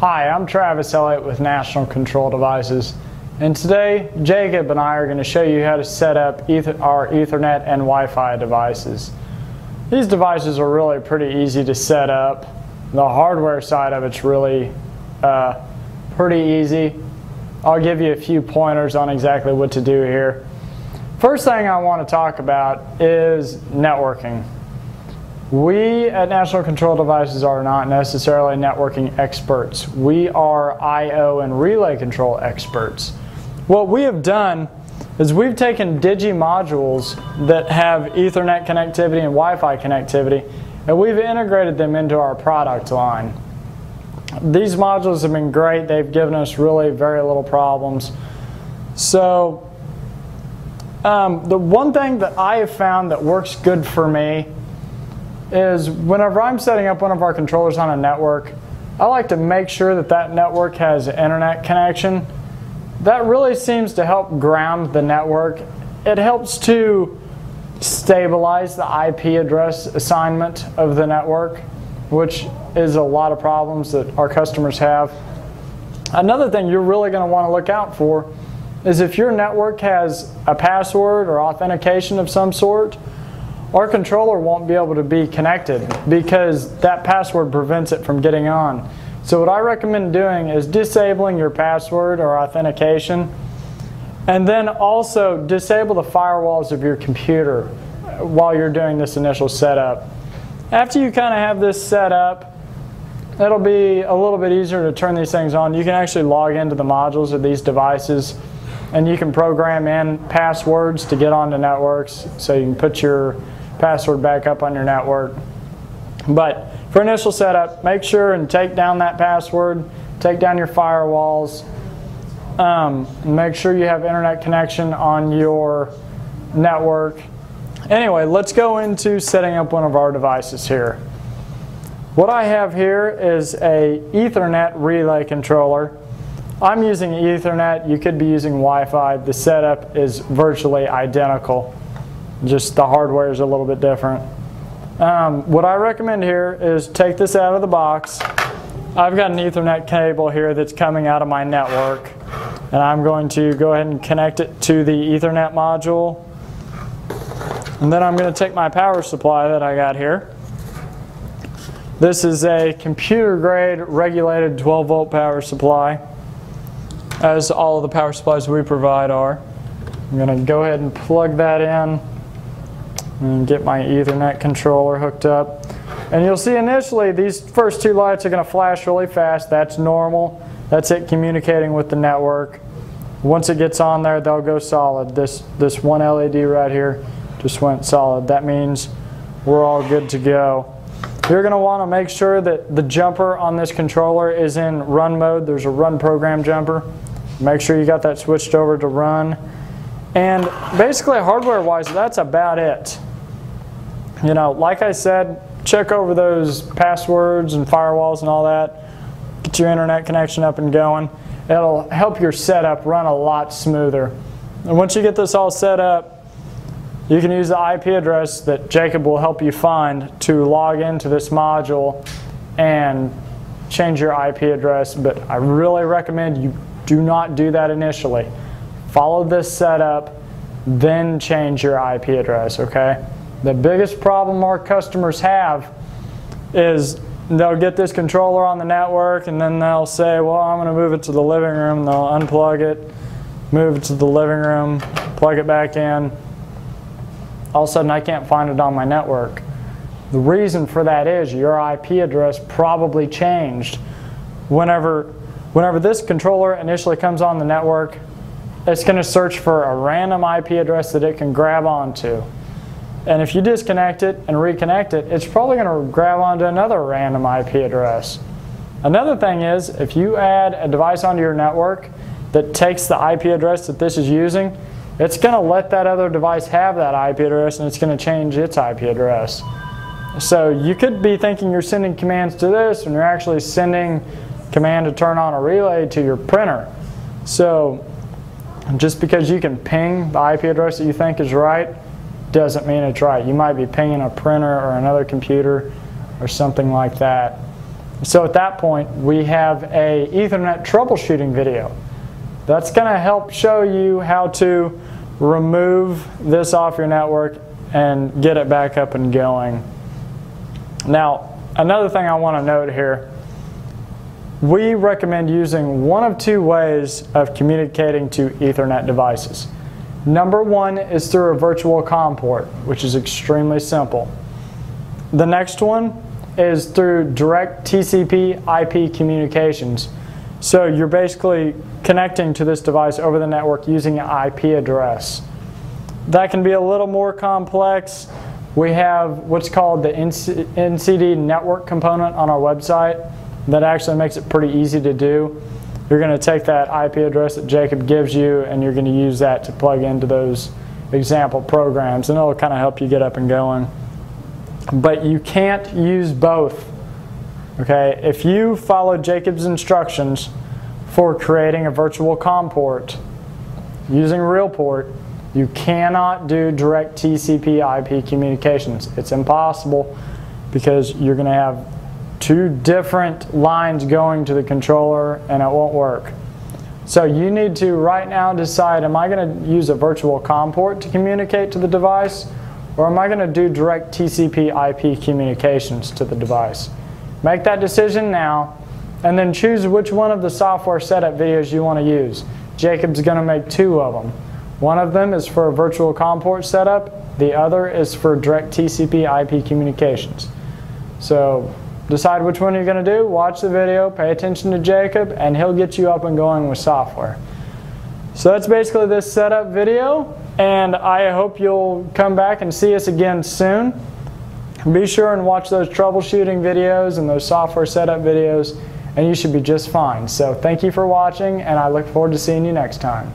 Hi, I'm Travis Elliott with National Control Devices. And today, Jacob and I are going to show you how to set up ether our Ethernet and Wi-Fi devices. These devices are really pretty easy to set up. The hardware side of it's really uh, pretty easy. I'll give you a few pointers on exactly what to do here. First thing I want to talk about is networking. We at National Control Devices are not necessarily networking experts. We are I.O. and relay control experts. What we have done is we've taken Digi modules that have Ethernet connectivity and Wi-Fi connectivity and we've integrated them into our product line. These modules have been great. They've given us really very little problems. So um, the one thing that I have found that works good for me is whenever I'm setting up one of our controllers on a network, I like to make sure that that network has internet connection. That really seems to help ground the network. It helps to stabilize the IP address assignment of the network, which is a lot of problems that our customers have. Another thing you're really going to want to look out for is if your network has a password or authentication of some sort, our controller won't be able to be connected because that password prevents it from getting on. So what I recommend doing is disabling your password or authentication and then also disable the firewalls of your computer while you're doing this initial setup. After you kind of have this set up, it'll be a little bit easier to turn these things on. You can actually log into the modules of these devices and you can program in passwords to get onto networks so you can put your password backup on your network. But for initial setup, make sure and take down that password, take down your firewalls, um, make sure you have internet connection on your network. Anyway, let's go into setting up one of our devices here. What I have here is a Ethernet relay controller. I'm using Ethernet, you could be using Wi-Fi. The setup is virtually identical just the hardware is a little bit different. Um, what I recommend here is take this out of the box. I've got an Ethernet cable here that's coming out of my network and I'm going to go ahead and connect it to the Ethernet module and then I'm going to take my power supply that I got here. This is a computer grade regulated 12 volt power supply as all of the power supplies we provide are. I'm going to go ahead and plug that in and get my Ethernet controller hooked up. And you'll see initially these first two lights are going to flash really fast. That's normal. That's it communicating with the network. Once it gets on there, they'll go solid. This, this one LED right here just went solid. That means we're all good to go. You're going to want to make sure that the jumper on this controller is in run mode. There's a run program jumper. Make sure you got that switched over to run. And basically hardware-wise, that's about it. You know, like I said, check over those passwords and firewalls and all that. Get your internet connection up and going. It'll help your setup run a lot smoother. And once you get this all set up, you can use the IP address that Jacob will help you find to log into this module and change your IP address. But I really recommend you do not do that initially. Follow this setup, then change your IP address, okay? The biggest problem our customers have is they'll get this controller on the network and then they'll say, well, I'm going to move it to the living room. They'll unplug it, move it to the living room, plug it back in. All of a sudden, I can't find it on my network. The reason for that is your IP address probably changed. Whenever, whenever this controller initially comes on the network, it's going to search for a random IP address that it can grab onto. And if you disconnect it and reconnect it, it's probably going to grab onto another random IP address. Another thing is, if you add a device onto your network that takes the IP address that this is using, it's going to let that other device have that IP address and it's going to change its IP address. So you could be thinking you're sending commands to this when you're actually sending command to turn on a relay to your printer. So just because you can ping the IP address that you think is right doesn't mean it's right. You might be pinging a printer or another computer or something like that. So at that point, we have a Ethernet troubleshooting video. That's going to help show you how to remove this off your network and get it back up and going. Now, another thing I want to note here, we recommend using one of two ways of communicating to Ethernet devices. Number one is through a virtual COM port, which is extremely simple. The next one is through direct TCP IP communications. So you're basically connecting to this device over the network using an IP address. That can be a little more complex. We have what's called the NCD network component on our website that actually makes it pretty easy to do. You're going to take that IP address that Jacob gives you and you're going to use that to plug into those example programs and it'll kind of help you get up and going. But you can't use both. Okay, if you follow Jacob's instructions for creating a virtual COM port using RealPort, you cannot do direct TCP IP communications. It's impossible because you're going to have two different lines going to the controller and it won't work. So you need to right now decide, am I going to use a virtual COM port to communicate to the device or am I going to do direct TCP IP communications to the device? Make that decision now and then choose which one of the software setup videos you want to use. Jacob's going to make two of them. One of them is for a virtual COM port setup. The other is for direct TCP IP communications. So decide which one you're going to do, watch the video, pay attention to Jacob, and he'll get you up and going with software. So that's basically this setup video, and I hope you'll come back and see us again soon. Be sure and watch those troubleshooting videos and those software setup videos, and you should be just fine. So thank you for watching, and I look forward to seeing you next time.